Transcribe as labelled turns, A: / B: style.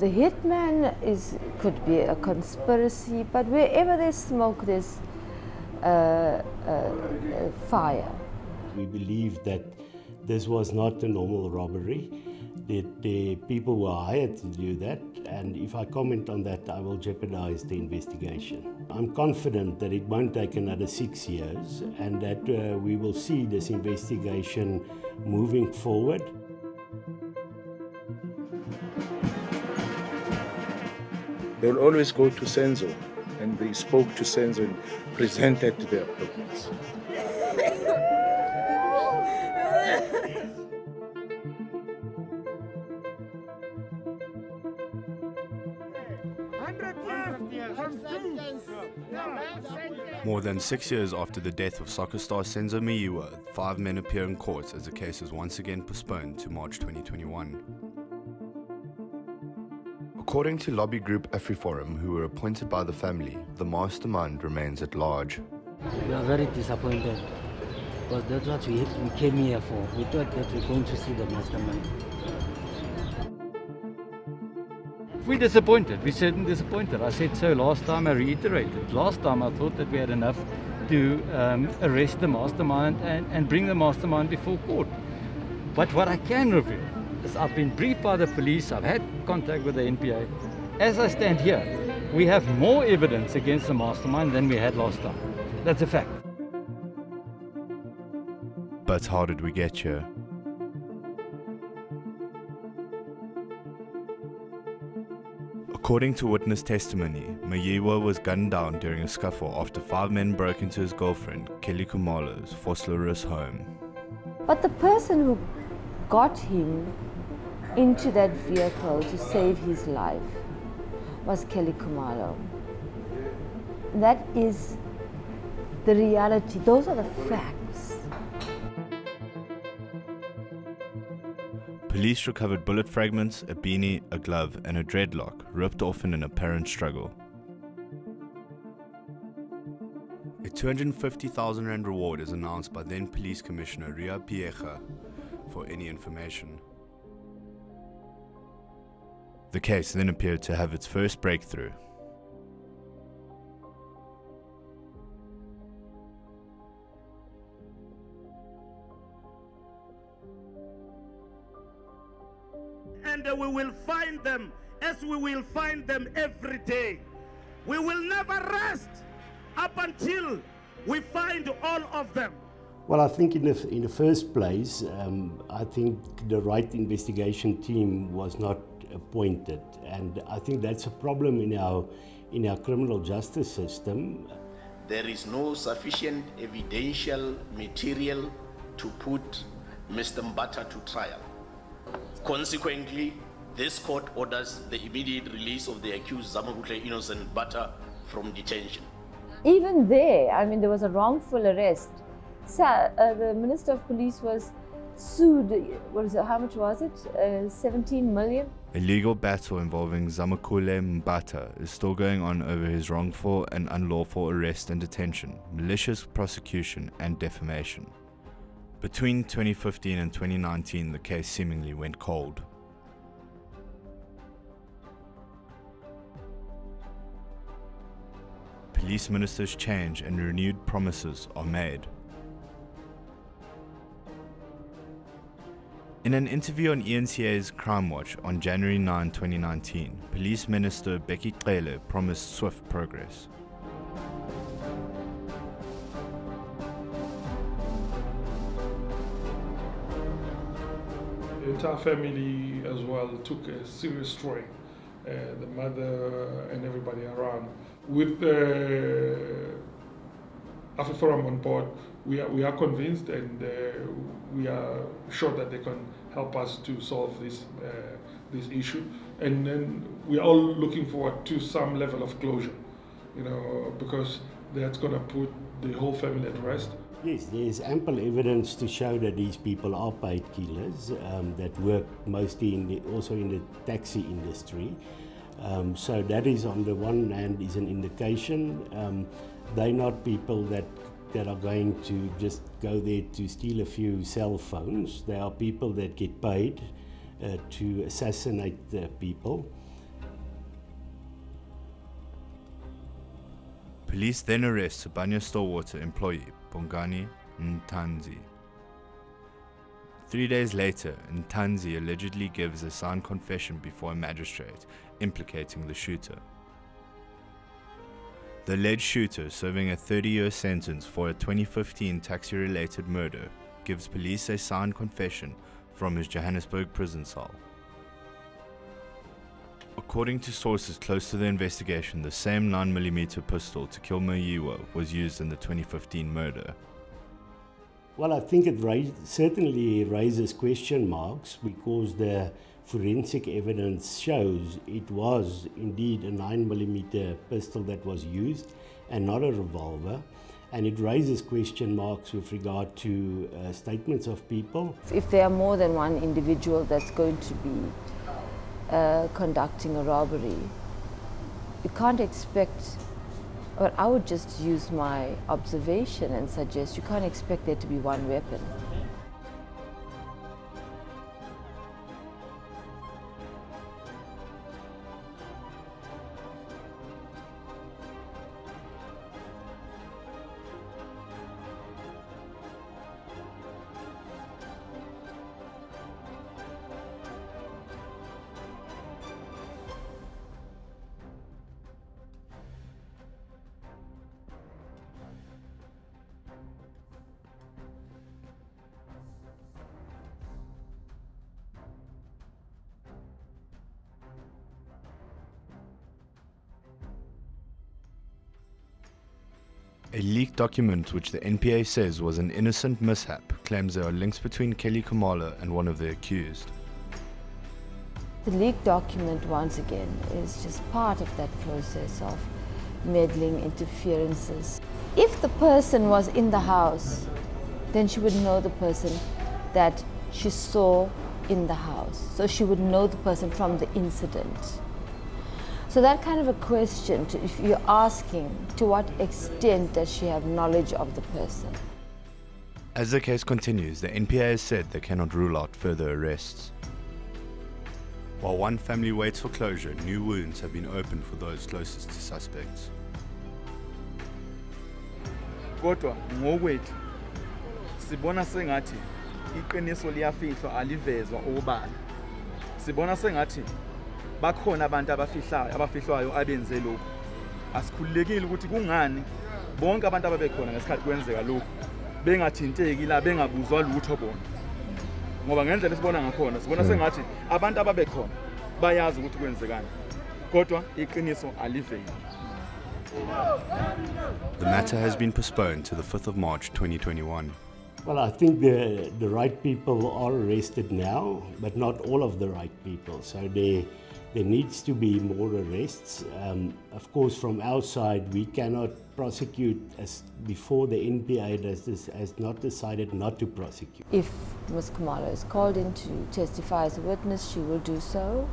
A: The hitman is could be a conspiracy, but wherever there's smoke, there's uh, uh, uh, fire.
B: We believe that this was not a normal robbery. That the people were hired to do that, and if I comment on that, I will jeopardize the investigation. I'm confident that it won't take another six years and that uh, we will see this investigation moving forward.
C: They will always go to Senzo, and they spoke to Senzo and presented their problems.
D: More than six years after the death of soccer star Senzo Meyiwa, five men appear in court as the case is once again postponed to March 2021. According to lobby group AfriForum, who were appointed by the family, the mastermind remains at large.
E: We are very disappointed because that's what we, we came here for. We thought that we're going to see the mastermind.
F: We're disappointed. We're certainly disappointed. I said so last time, I reiterated. Last time I thought that we had enough to um, arrest the mastermind and, and bring the mastermind before court. But what I can reveal is I've been briefed by the police, I've had contact with the NPA. As I stand here, we have more evidence against the mastermind than we had last time. That's a fact.
D: But how did we get here? According to witness testimony, Meyiwa was gunned down during a scuffle after five men broke into his girlfriend, Kelly Khumalo's Vosloorus home.
A: But the person who got him into that vehicle to save his life was Kelly Khumalo. That is the reality. Those are the facts.
D: Police recovered bullet fragments, a beanie, a glove, and a dreadlock ripped off in an apparent struggle. A 250,000 Rand reward is announced by then Police Commissioner Riah Phiyega for any information. The case then appeared to have its first breakthrough.
G: And we will find them as we will find them every day. We will never rest up until we find all of them.
B: Well, I think in the, in the first place, um, I think the right investigation team was not appointed. And I think that's a problem in our, in our criminal justice system.
H: There is no sufficient evidential material to put Mr. Mbatha to trial. Consequently, this court orders the immediate release of the accused Zamokuhle innocent Mbatha from detention.
A: Even there, I mean, there was a wrongful arrest. So, uh, the Minister of Police was sued, what is it, how much was it? Uh, 17 million?
D: A legal battle involving Zamokuhle Mbatha is still going on over his wrongful and unlawful arrest and detention, malicious prosecution, and defamation. Between 2015 and 2019, the case seemingly went cold. Police ministers change and renewed promises are made. In an interview on ENCA's Crime Watch on January 9, 2019, Police Minister Bheki Cele promised swift progress.
I: The entire family as well took a serious strain. Uh, the mother and everybody around. With uh, AfriForum on board, we are, we are convinced and uh, we are sure that they can help us to solve this, uh, this issue. And then we are all looking forward to some level of closure, you know, because that's going to put the whole family at rest.
B: Yes, there's ample evidence to show that these people are paid killers um, that work mostly in the, also in the taxi industry. Um, so that is on the one hand is an indication. Um, they're not people that that are going to just go there to steal a few cell phones. There are people that get paid uh, to assassinate the people.
D: Police then arrest Sibanye-Stillwater employee Bongani Ntanzi. Three days later, Ntanzi allegedly gives a signed confession before a magistrate implicating the shooter. The lead shooter, serving a 30 year sentence for a 2015 taxi related murder, gives police a signed confession from his Johannesburg prison cell. According to sources close to the investigation, the same 9mm pistol to kill Meyiwa was used in the 2015 murder.
B: Well, I think it certainly raises question marks because the forensic evidence shows it was indeed a 9mm pistol that was used and not a revolver. And it raises question marks with regard to uh, statements of people.
A: If there are more than one individual that's going to be uh, conducting a robbery, you can't expect, or I would just use my observation and suggest you can't expect there to be one weapon.
D: A leaked document which the NPA says was an innocent mishap claims there are links between Kelly Khumalo and one of the accused.
A: The leaked document, once again, is just part of that process of meddling interferences. If the person was in the house, then she would know the person that she saw in the house. So she would know the person from the incident. So that kind of a question, to, if you're asking to what extent does she have knowledge of the person?
D: As the case continues, the NPA has said they cannot rule out further arrests. While one family waits for closure, new wounds have been opened for those closest to suspects.
J: kodwa ngokwethu sibona sengathi iqiniso liyafihlwa alivezwa obala sibona sengathi bakhona abantu abafihlayo abafihlwayo abenze lokhu asikhululekile ukuthi kungani bonke abantu ababekhona ngesikhathi kwenzeka lokhu bengathinteki la bengabuzwa lutho bona ngoba ngendlela esibona ngakhona sibona hmm. sengathi abantu ababekhona bayazi ukuthi kwenzekani kodwa iqiniso aliveli
D: The matter has been postponed to the 5th of March 2021.
B: Well, I think the, the right people are arrested now, but not all of the right people. So they there needs to be more arrests. Um, of course, from our side, we cannot prosecute as before the NPA this, has not decided not to prosecute.
A: If Ms. Khumalo is called in to testify as a witness, she will do so.